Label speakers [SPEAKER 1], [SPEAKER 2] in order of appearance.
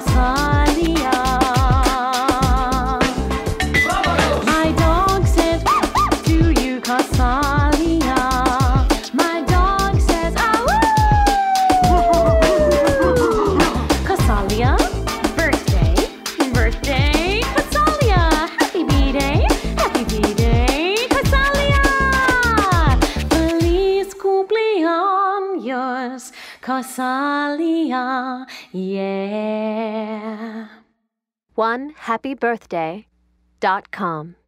[SPEAKER 1] Hasan. us, Kausalya, yeah.
[SPEAKER 2] One happy birthday dot com.